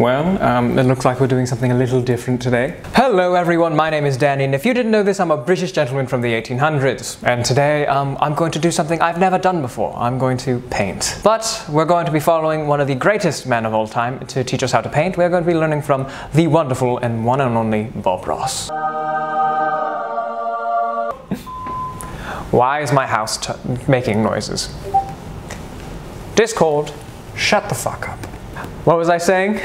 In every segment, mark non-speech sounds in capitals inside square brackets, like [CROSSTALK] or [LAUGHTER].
Well, um, it looks like we're doing something a little different today. Hello everyone, my name is Danny, and if you didn't know this, I'm a British gentleman from the 1800s. And today, um, I'm going to do something I've never done before. I'm going to paint. But we're going to be following one of the greatest men of all time to teach us how to paint. We're going to be learning from the wonderful and one and only Bob Ross. [LAUGHS] Why is my house making noises? Discord, shut the fuck up. What was I saying?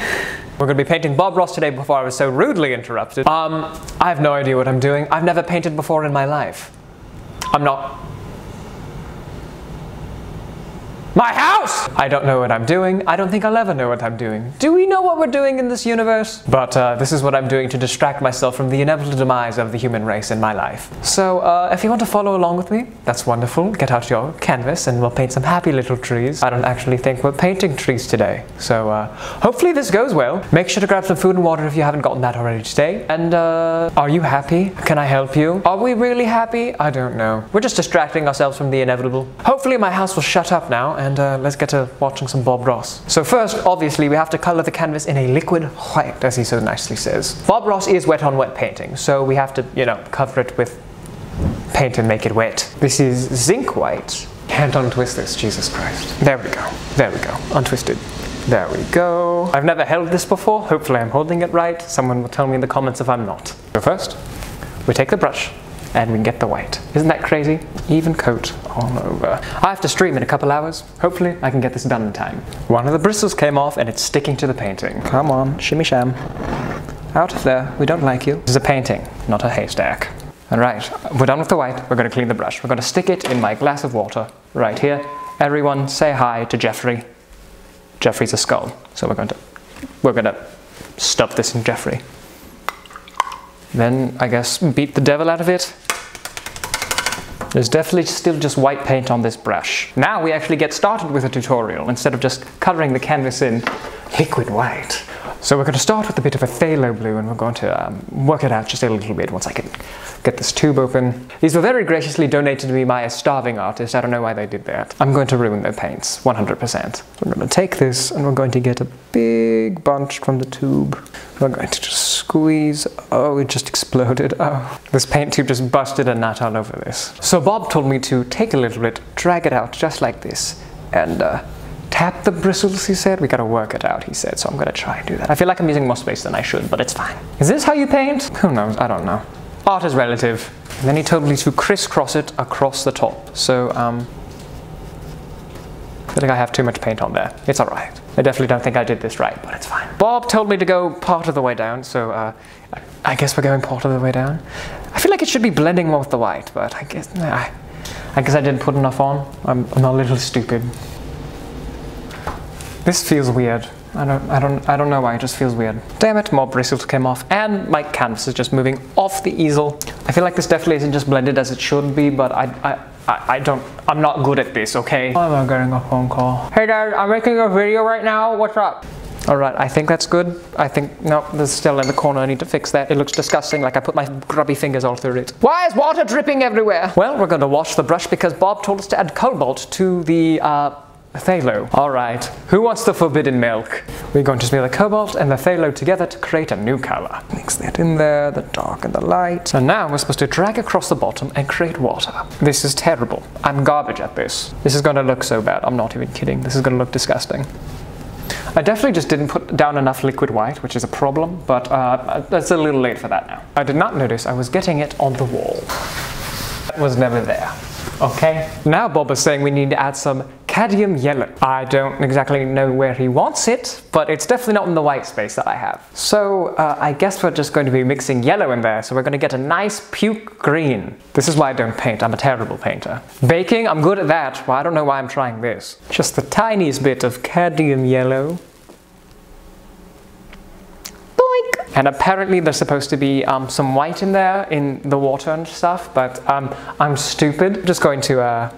We're to be painting Bob Ross today before I was so rudely interrupted. Um, I have no idea what I'm doing. I've never painted before in my life. I'm not. My house! I don't know what I'm doing. I don't think I'll ever know what I'm doing. Do we know what we're doing in this universe? But uh, this is what I'm doing to distract myself from the inevitable demise of the human race in my life. So uh, if you want to follow along with me, that's wonderful. Get out your canvas and we'll paint some happy little trees. I don't actually think we're painting trees today. So uh, hopefully this goes well. Make sure to grab some food and water if you haven't gotten that already today. And uh, are you happy? Can I help you? Are we really happy? I don't know. We're just distracting ourselves from the inevitable. Hopefully my house will shut up now and uh, let's get to watching some Bob Ross. So first, obviously, we have to color the canvas in a liquid white, as he so nicely says. Bob Ross is wet on wet painting, so we have to, you know, cover it with paint and make it wet. This is zinc white. Can't untwist this, Jesus Christ. There we go. There we go. Untwisted. There we go. I've never held this before. Hopefully I'm holding it right. Someone will tell me in the comments if I'm not. So first, we take the brush and we can get the white. Isn't that crazy? Even coat all over. I have to stream in a couple hours. Hopefully I can get this done in time. One of the bristles came off and it's sticking to the painting. Come on, shimmy sham. Out of there, we don't like you. This is a painting, not a haystack. Alright, we're done with the white. We're going to clean the brush. We're going to stick it in my glass of water right here. Everyone say hi to Jeffrey. Jeffrey's a skull. So we're going to we're going to stuff this in Jeffrey. Then I guess beat the devil out of it. There's definitely still just white paint on this brush. Now we actually get started with a tutorial instead of just coloring the canvas in liquid white. So we're going to start with a bit of a phthalo blue and we're going to um, work it out just a little bit once I can get this tube open. These were very graciously donated to me by a starving artist. I don't know why they did that. I'm going to ruin their paints, 100%. We're going to take this and we're going to get a big bunch from the tube. We're going to just squeeze. Oh, it just exploded. [LAUGHS] Oh, this paint tube just busted a nut all over this. So Bob told me to take a little bit, drag it out just like this, and uh, tap the bristles, he said. We gotta work it out, he said, so I'm gonna try and do that. I feel like I'm using more space than I should, but it's fine. Is this how you paint? Who knows? I don't know. Art is relative. And then he told me to crisscross it across the top. So, um, I feel like I have too much paint on there. It's alright. I definitely don't think I did this right, but it's fine. Bob told me to go part of the way down, so uh, I guess we're going part of the way down. I feel like it should be blending more with the white, but I guess, I, I guess I didn't put enough on. I'm, I'm a little stupid. This feels weird. I don't, I don't, I don't know why. It just feels weird. Damn it! More bristles came off, and my canvas is just moving off the easel. I feel like this definitely isn't just blended as it should be, but I, I, I, I don't. I'm not good at this. Okay. Why am I getting a phone call? Hey guys, I'm making a video right now. What's up? All right, I think that's good. I think, no, there's still in the corner. I need to fix that. It looks disgusting, like I put my grubby fingers all through it. Why is water dripping everywhere? Well, we're going to wash the brush because Bob told us to add cobalt to the, uh, phthalo. All right, who wants the forbidden milk? We're going to smear the cobalt and the phthalo together to create a new color. Mix that in there, the dark and the light. And now we're supposed to drag across the bottom and create water. This is terrible. I'm garbage at this. This is going to look so bad. I'm not even kidding. This is going to look disgusting. I definitely just didn't put down enough liquid white, which is a problem, but uh, it's a little late for that now. I did not notice I was getting it on the wall. That was never there. Okay? Now Bob is saying we need to add some cadmium yellow. I don't exactly know where he wants it, but it's definitely not in the white space that I have. So uh, I guess we're just going to be mixing yellow in there, so we're going to get a nice puke green. This is why I don't paint, I'm a terrible painter. Baking, I'm good at that, well I don't know why I'm trying this. Just the tiniest bit of cadmium yellow. And apparently there's supposed to be um, some white in there in the water and stuff, but um, I'm stupid. I'm just going to uh,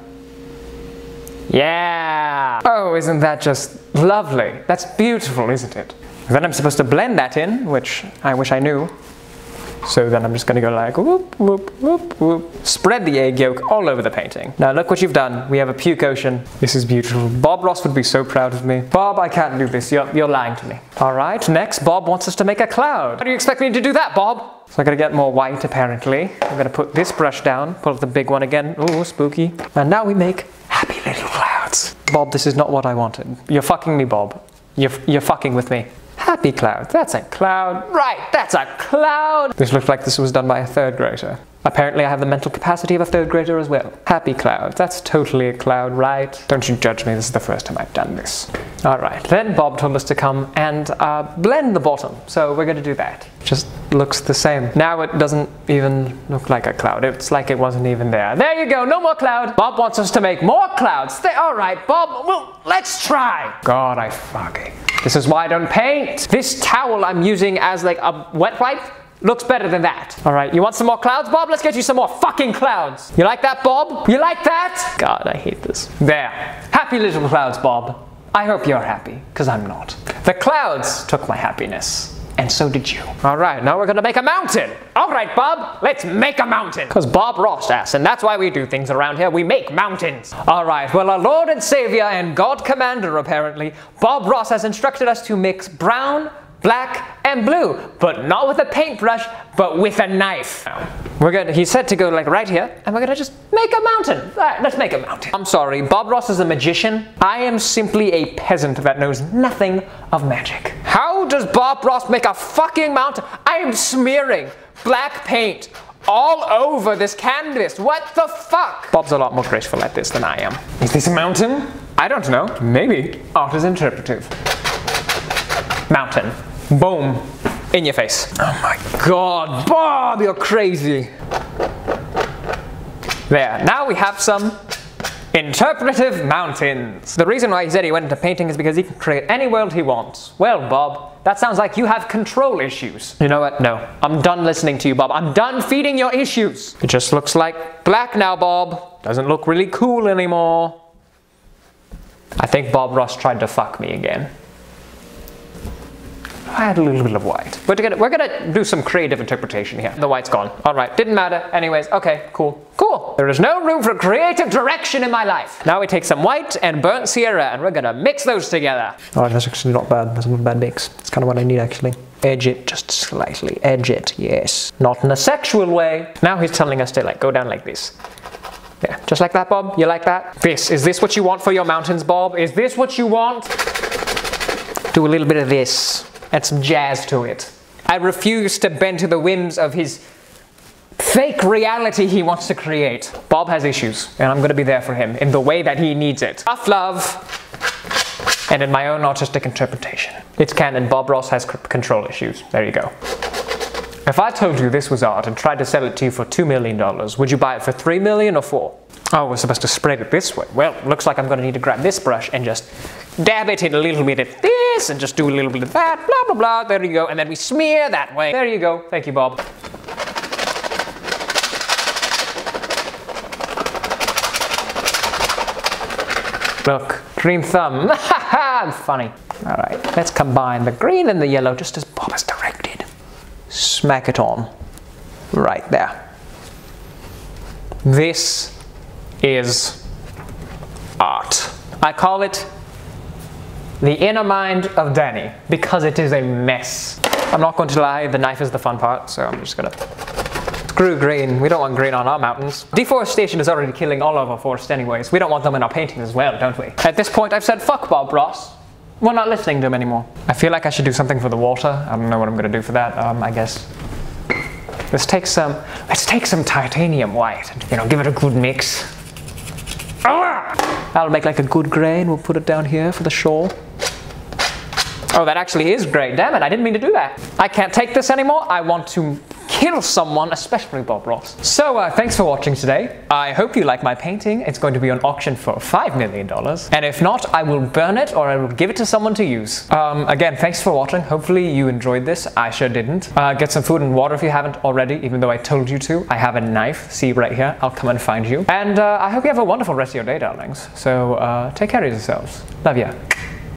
yeah! Oh, isn't that just lovely? That's beautiful, isn't it? Then I'm supposed to blend that in, which I wish I knew. So then I'm just gonna go like whoop, whoop, whoop, whoop. Spread the egg yolk all over the painting. Now look what you've done. We have a puke ocean. This is beautiful. Bob Ross would be so proud of me. Bob, I can't do this. You're, you're lying to me. All right, next, Bob wants us to make a cloud. How do you expect me to do that, Bob? So I gotta get more white apparently. I'm gonna put this brush down, pull up the big one again. Ooh, spooky. And now we make little clouds. Bob, this is not what I wanted. You're fucking me, Bob. You're, you're fucking with me. Happy cloud. That's a cloud. Right, that's a cloud. This looks like this was done by a third grader. Apparently I have the mental capacity of a third grader as well. Happy cloud. That's totally a cloud, right? Don't you judge me. This is the first time I've done this. All right. Then Bob told us to come and uh, blend the bottom. So we're going to do that. Just looks the same. Now it doesn't even look like a cloud. It's like it wasn't even there. There you go. No more cloud. Bob wants us to make more clouds. They, All right, Bob. Well, let's try. God, I fucking. This is why I don't paint. This towel I'm using as like a wet wipe looks better than that. All right, you want some more clouds, Bob? Let's get you some more fucking clouds. You like that, Bob? You like that? God, I hate this. There. Happy little clouds, Bob. I hope you're happy, because I'm not. The clouds took my happiness. And so did you. All right, now we're gonna make a mountain. All right, Bob, let's make a mountain. Because Bob Ross asked, and that's why we do things around here. We make mountains. All right, well, our Lord and Savior and God Commander, apparently, Bob Ross has instructed us to mix brown, black, and blue, but not with a paintbrush, but with a knife. We're gonna, he said to go like right here, and we're gonna just make a mountain. All right, let's make a mountain. I'm sorry, Bob Ross is a magician. I am simply a peasant that knows nothing of magic. How does Bob Ross make a fucking mountain? I am smearing black paint all over this canvas. What the fuck? Bob's a lot more graceful at this than I am. Is this a mountain? I don't know. Maybe. Art is interpretive. Mountain. Boom. In your face. Oh my god, Bob, you're crazy. There, now we have some interpretive mountains. The reason why he said he went into painting is because he can create any world he wants. Well, Bob, that sounds like you have control issues. You know what? No, I'm done listening to you, Bob. I'm done feeding your issues. It just looks like black now, Bob. Doesn't look really cool anymore. I think Bob Ross tried to fuck me again. I had a little bit of white. We're gonna, we're gonna do some creative interpretation here. The white's gone. All right, didn't matter. Anyways, okay, cool. Cool. There is no room for creative direction in my life. Now we take some white and burnt Sienna and we're gonna mix those together. All right, that's actually not bad. That's not a bad mix. It's kind of what I need actually. Edge it just slightly. Edge it, yes. Not in a sexual way. Now he's telling us to like go down like this. Yeah, just like that, Bob? You like that? This, is this what you want for your mountains, Bob? Is this what you want? Do a little bit of this. Add some jazz to it. I refuse to bend to the whims of his fake reality he wants to create. Bob has issues, and I'm gonna be there for him in the way that he needs it. Tough love, and in my own artistic interpretation. It's canon, Bob Ross has control issues. There you go. If I told you this was art and tried to sell it to you for $2 million, would you buy it for 3 million or 4 Oh, we're supposed to spread it this way. Well, looks like I'm gonna need to grab this brush and just dab it in a little bit of this and just do a little bit of that, blah, blah, blah. There you go. And then we smear that way. There you go. Thank you, Bob. Look, green thumb. [LAUGHS] I'm funny. All right, let's combine the green and the yellow just as Bob has directed. Smack it on. Right there. This is art. I call it the inner mind of Danny because it is a mess. I'm not going to lie, the knife is the fun part, so I'm just gonna screw green. We don't want green on our mountains. Deforestation is already killing all of our forests anyways. We don't want them in our paintings as well, don't we? At this point, I've said fuck Bob Ross. We're not listening to him anymore. I feel like I should do something for the water. I don't know what I'm gonna do for that. Um, I guess let's take some. Let's take some titanium white and you know give it a good mix. That'll make like a good gray and we'll put it down here for the shore. Oh, that actually is great. Damn it, I didn't mean to do that. I can't take this anymore. I want to kill someone, especially Bob Ross. So uh, thanks for watching today. I hope you like my painting. It's going to be on auction for $5 million. And if not, I will burn it or I will give it to someone to use. Um, again, thanks for watching. Hopefully you enjoyed this. I sure didn't. Uh, get some food and water if you haven't already, even though I told you to. I have a knife. See right here. I'll come and find you. And uh, I hope you have a wonderful rest of your day, darlings. So uh, take care of yourselves. Love ya.